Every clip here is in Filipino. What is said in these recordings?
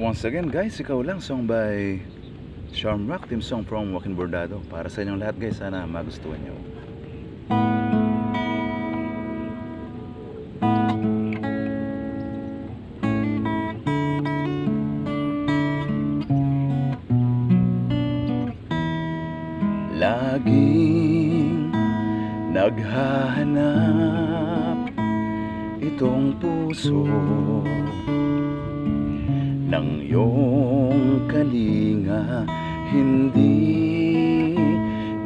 Once again guys, ikaw lang song by Shamrock Team Song from Joaquin Bordado. Para sa inyong lahat guys, sana magustuhan nyo. Laging naghahanap itong puso ng iyong kalinga. Hindi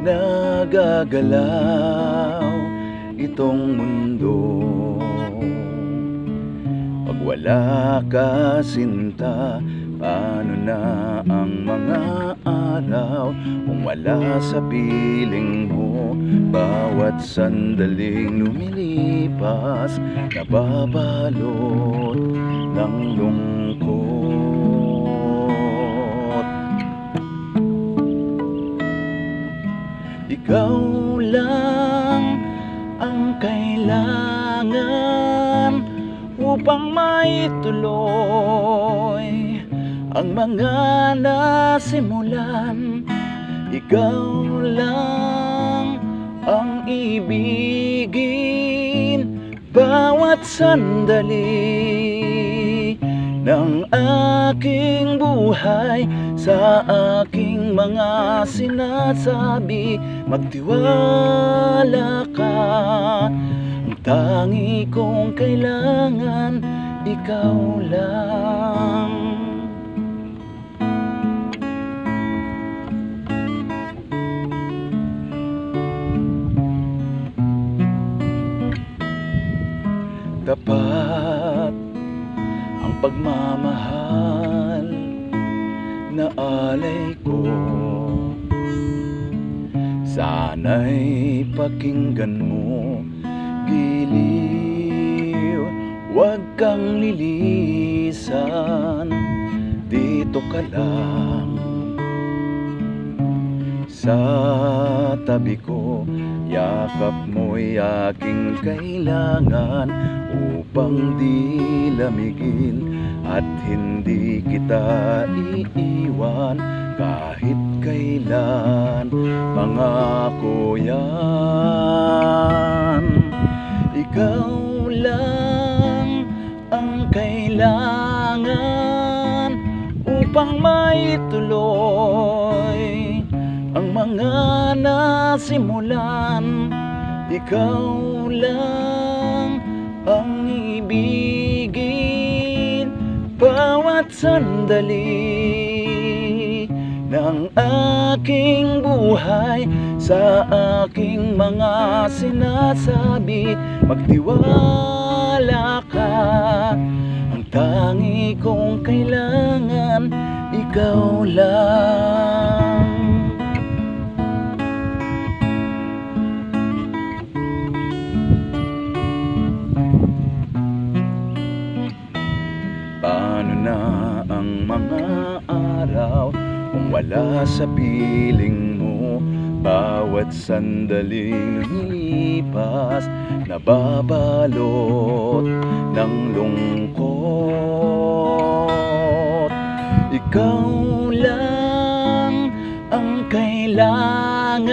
nagagalaw itong mundo. Pag wala ka sinta paano na ang mga araw? Kung wala sa piling mo bawat sandaling lumilipas nababalot ng lungkot Ikaw lang ang kailangan upang maituloy ang mga nasimulan. Ikaw lang ang ibigin bawat sandali ng aking buhay sa aking mga sinasabi magtiwala ka. Ang tangi kong kailangan ikaw lang pagmamahal na alay ko. Sana'y pakinggan mo Giliw, huwag kang lilisan Dito ka lang. Sa tabi ko Yakap mo'y aking kailangan Upang di lamigin At hindi kita iiwan Kahit kailan Pangako yan Ikaw lang ang kailangan Upang maituloy ang mga nasimulan. Ikaw lang sandali ng aking buhay Sa aking mga sinasabi Magtiwala ka. Ang tangi kong kailangan Ikaw lang kung wala sa piling mo Bawat sandaling lumilipas Nababalot ng lungkot. Ikaw lang ang kailangan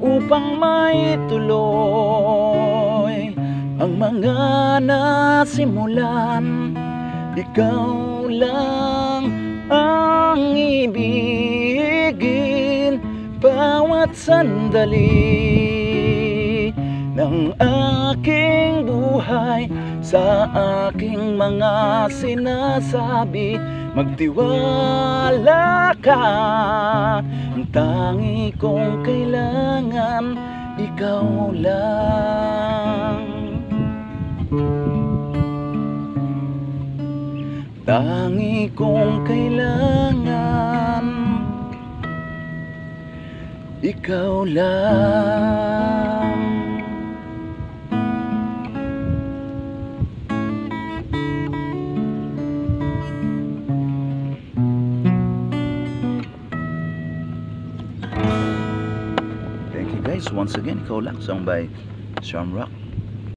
Upang maituloy ang mga nasimulan. Ikaw lang ang ibigin Bawat sandali ng aking buhay Sa aking mga sinasabi. Magtiwala ka Ang tangi kong kailangan Ikaw lang Tangi kong kailangan. Ikaw lang. Thank you guys once again. Ikaw lang song by Shamrock